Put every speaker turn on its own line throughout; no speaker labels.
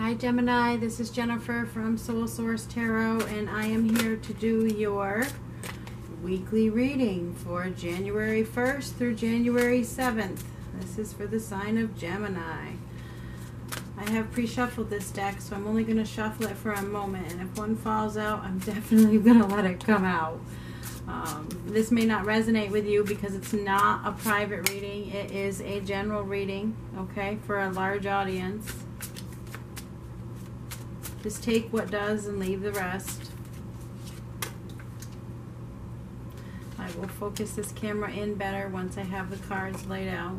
Hi Gemini, this is Jennifer from Soul Source Tarot and I am here to do your weekly reading for January 1st through January 7th. This is for the sign of Gemini. I have pre-shuffled this deck so I'm only going to shuffle it for a moment and if one falls out I'm definitely going to let it come out. Um, this may not resonate with you because it's not a private reading. It is a general reading, okay, for a large audience. Just take what does and leave the rest. I will focus this camera in better once I have the cards laid out.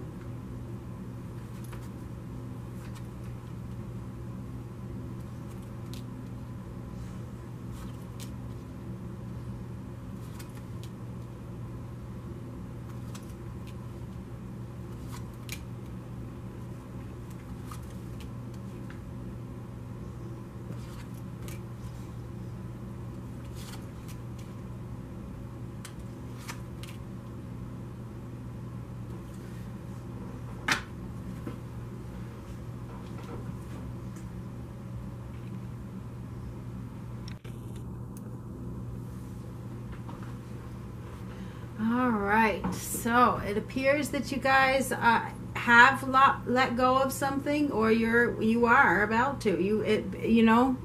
All right, so it appears that you guys uh, have let go of something, or you're you are about to. You it you know.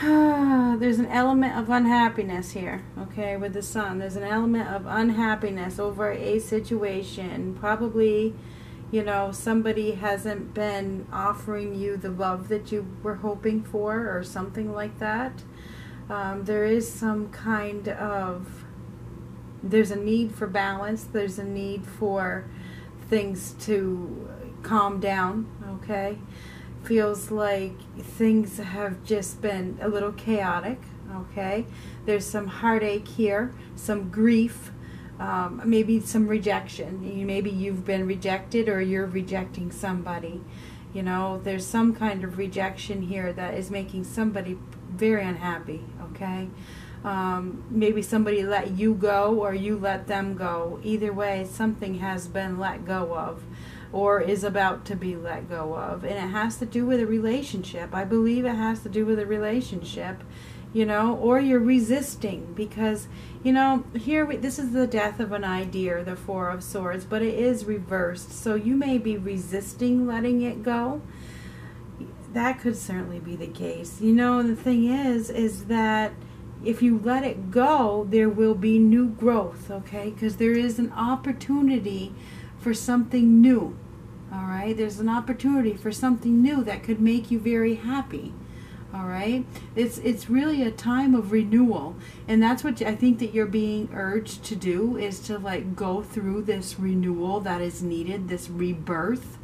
There's an element of unhappiness here, okay, with the sun. There's an element of unhappiness over a situation. Probably, you know, somebody hasn't been offering you the love that you were hoping for, or something like that. Um, there is some kind of there's a need for balance. There's a need for things to calm down, okay? Feels like things have just been a little chaotic, okay? There's some heartache here, some grief, um, maybe some rejection. Maybe you've been rejected or you're rejecting somebody. You know, there's some kind of rejection here that is making somebody very unhappy, okay? Um, maybe somebody let you go or you let them go. Either way, something has been let go of or is about to be let go of. And it has to do with a relationship. I believe it has to do with a relationship, you know, or you're resisting because, you know, here we, this is the death of an idea, the Four of Swords, but it is reversed. So you may be resisting letting it go. That could certainly be the case. You know, the thing is, is that if you let it go, there will be new growth, okay? Because there is an opportunity for something new, all right? There's an opportunity for something new that could make you very happy, all right? It's, it's really a time of renewal, and that's what I think that you're being urged to do is to like go through this renewal that is needed, this rebirth,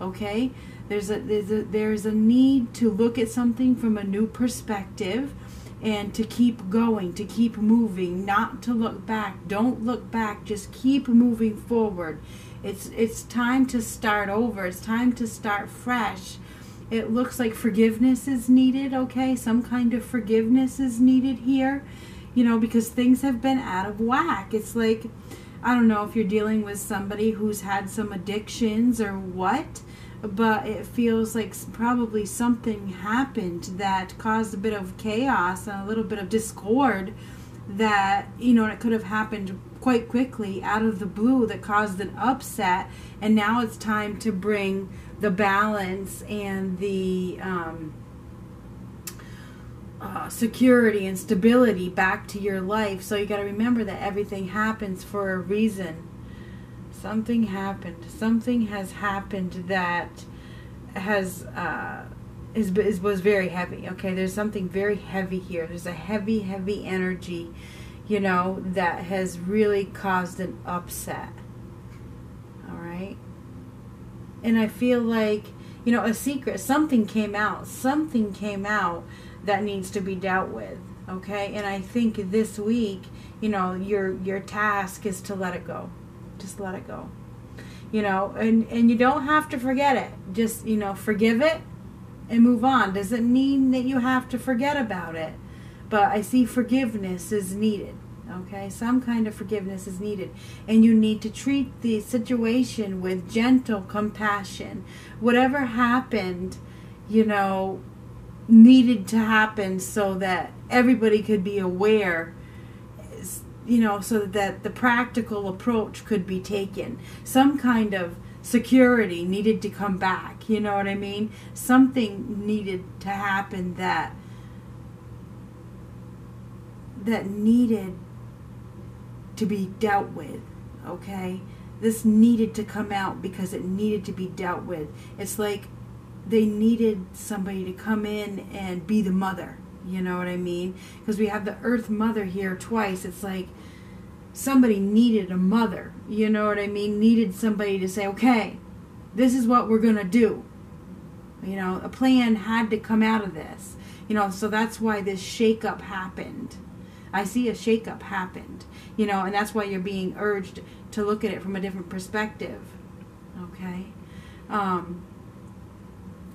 okay? There's a, there's a, there's a need to look at something from a new perspective, and to keep going, to keep moving, not to look back. Don't look back, just keep moving forward. It's it's time to start over. It's time to start fresh. It looks like forgiveness is needed, okay? Some kind of forgiveness is needed here. You know, because things have been out of whack. It's like I don't know if you're dealing with somebody who's had some addictions or what but it feels like probably something happened that caused a bit of chaos and a little bit of discord that you know it could have happened quite quickly out of the blue that caused an upset. And now it's time to bring the balance and the um, uh, security and stability back to your life. So you got to remember that everything happens for a reason something happened. Something has happened that has uh, is, is was very heavy. Okay, there's something very heavy here. There's a heavy, heavy energy, you know, that has really caused an upset. All right, and I feel like you know a secret. Something came out. Something came out that needs to be dealt with. Okay, and I think this week, you know, your your task is to let it go just let it go. You know and and you don't have to forget it. Just you know forgive it and move on. Doesn't mean that you have to forget about it but i see forgiveness is needed okay? Some kind of forgiveness is needed. And you need to treat the situation with gentle compassion. Whatever happened you know, needed to happen so that everybody could be aware you know so that the practical approach could be taken. Some kind of security needed to come back you know what i mean? Something needed to happen that that needed to be dealt with okay? This needed to come out because it needed to be dealt with. It's like they needed somebody to come in and be the mother. You know what I mean? Because we have the Earth Mother here twice. It's like somebody needed a mother. You know what I mean? Needed somebody to say, okay, this is what we're going to do. You know, a plan had to come out of this. You know, so that's why this shakeup happened. I see a shakeup happened. You know, and that's why you're being urged to look at it from a different perspective. Okay? Um,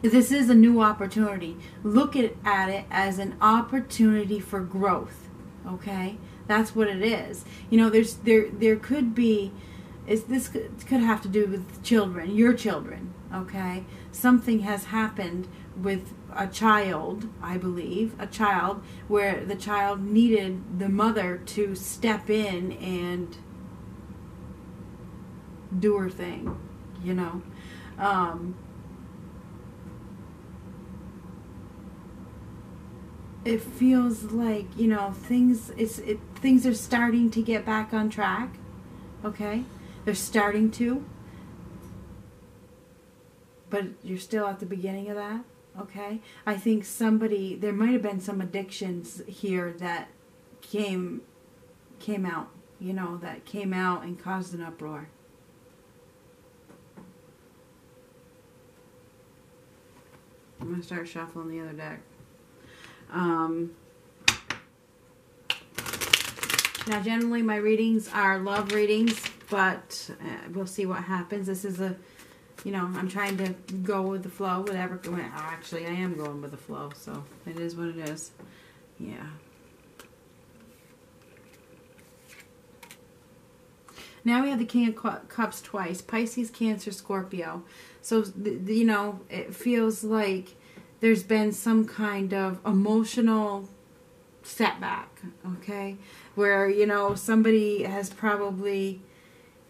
this is a new opportunity. Look at, at it as an opportunity for growth. Okay? That's what it is. You know, there's there there could be is this could, have to do with children, your children, okay? Something has happened with a child, I believe, a child where the child needed the mother to step in and do her thing, you know. Um, it feels like you know things it's it, things are starting to get back on track okay? They're starting to. But you're still at the beginning of that okay? I think somebody there might have been some addictions here that came came out you know that came out and caused an uproar. I'm going to start shuffling the other deck um, now, generally, my readings are love readings, but uh, we'll see what happens. This is a, you know, I'm trying to go with the flow, whatever. Actually, I am going with the flow, so it is what it is. Yeah. Now we have the King of Cups twice. Pisces, Cancer, Scorpio. So, you know, it feels like there's been some kind of emotional setback, okay? Where, you know, somebody has probably,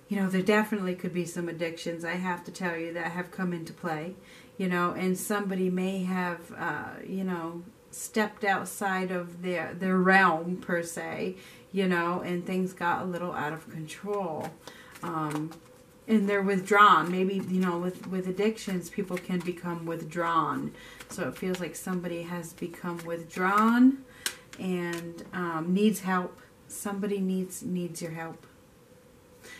you know, there definitely could be some addictions, I have to tell you, that have come into play, you know, and somebody may have, uh, you know, stepped outside of their, their realm, per se, you know, and things got a little out of control. Um, and they're withdrawn. Maybe you know, with with addictions, people can become withdrawn. So it feels like somebody has become withdrawn and um, needs help. Somebody needs needs your help.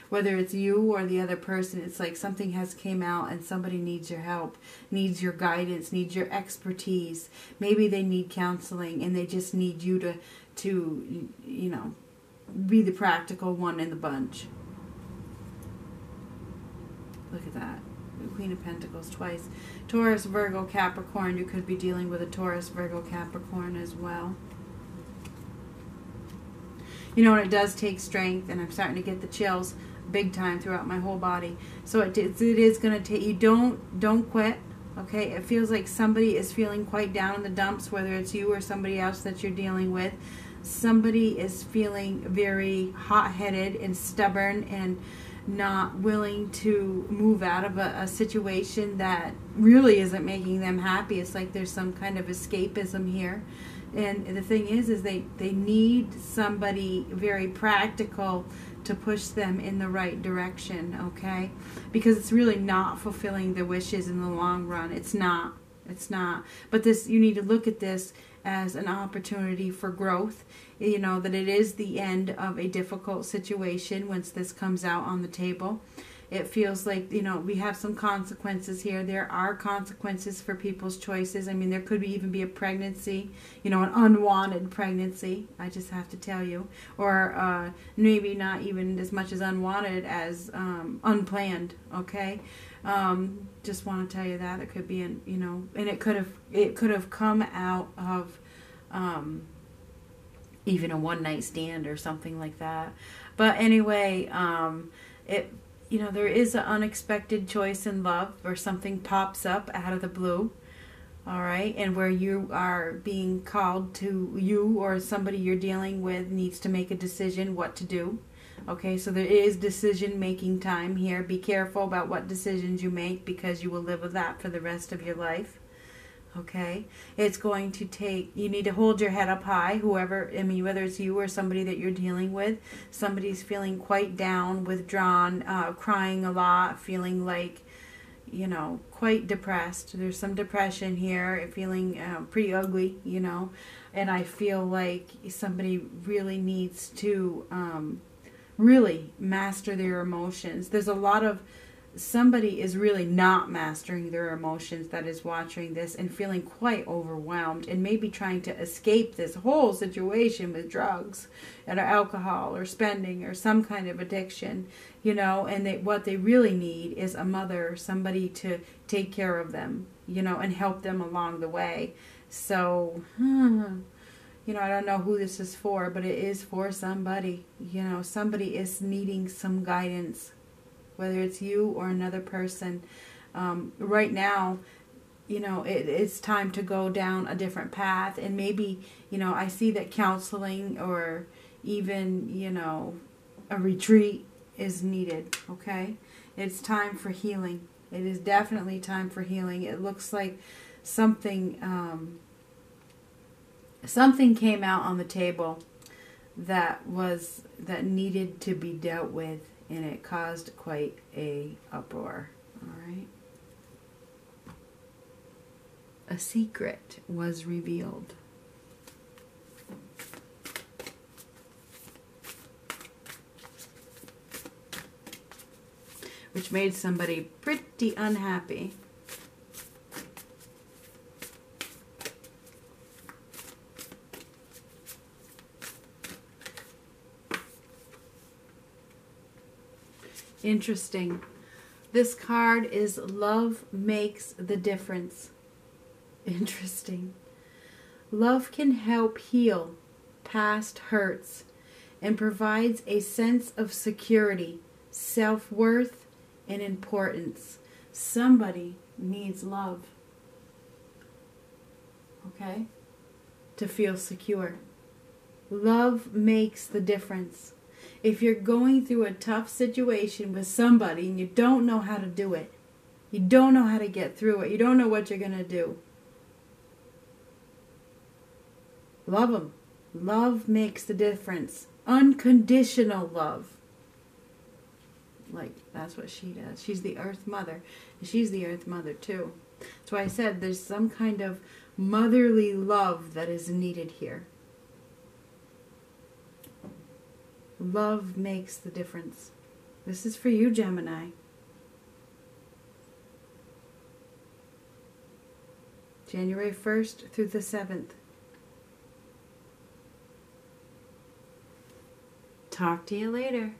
Whether it's you or the other person, it's like something has came out and somebody needs your help, needs your guidance, needs your expertise. Maybe they need counseling and they just need you to to you know be the practical one in the bunch. Look at that. Queen of Pentacles twice. Taurus, Virgo, Capricorn. You could be dealing with a Taurus, Virgo, Capricorn as well. You know, it does take strength, and I'm starting to get the chills big time throughout my whole body. So it, it is going to take, you don't, don't quit. Okay, it feels like somebody is feeling quite down in the dumps, whether it's you or somebody else that you're dealing with. Somebody is feeling very hot-headed and stubborn and not willing to move out of a, a, situation that really isn't making them happy. It's like there's some kind of escapism here. And the thing is, is they, they need somebody very practical to push them in the right direction, okay? Because it's really not fulfilling their wishes in the long run. It's not. It's not. But this, you need to look at this as an opportunity for growth you know, that it is the end of a difficult situation once this comes out on the table. It feels like, you know, we have some consequences here. There are consequences for people's choices. I mean, there could be, even be a pregnancy, you know, an unwanted pregnancy, I just have to tell you. Or uh, maybe not even as much as unwanted as um, unplanned, okay? Um, just want to tell you that. It could be, an, you know, and it could have, it could have come out of, um, even a one night stand or something like that. But anyway, um, it you know there is an unexpected choice in love or something pops up out of the blue. all right and where you are being called to you or somebody you're dealing with needs to make a decision what to do okay so there is decision making time here be careful about what decisions you make because you will live with that for the rest of your life okay it's going to take you need to hold your head up high whoever i mean whether it's you or somebody that you're dealing with somebody's feeling quite down withdrawn uh, crying a lot feeling like you know, quite depressed. There's some depression here, feeling uh, pretty ugly, you know, and I feel like somebody really needs to um, really master their emotions. There's a lot of somebody is really not mastering their emotions that is watching this and feeling quite overwhelmed and maybe trying to escape this whole situation with drugs and alcohol or spending or some kind of addiction you know and they, what they really need is a mother somebody to take care of them you know and help them along the way. So you know i don't know who this is for but it is for somebody you know somebody is needing some guidance whether it's you or another person. Um, right now, you know, it, it's time to go down a different path. And maybe, you know, I see that counseling or even, you know, a retreat is needed, okay? It's time for healing. It is definitely time for healing. It looks like something um, something came out on the table that was that needed to be dealt with and it caused quite a uproar. All right. A secret was revealed. Which made somebody pretty unhappy. Interesting. This card is Love Makes the Difference. Interesting. Love can help heal past hurts and provides a sense of security, self worth, and importance. Somebody needs love. Okay? To feel secure. Love makes the difference if you're going through a tough situation with somebody and you don't know how to do it, you don't know how to get through it, you don't know what you're going to do, love them. Love makes the difference. Unconditional love. Like, that's what she does. She's the earth mother. She's the earth mother, too. That's why I said there's some kind of motherly love that is needed here. Love makes the difference. This is for you, Gemini. January 1st through the 7th. Talk to you later.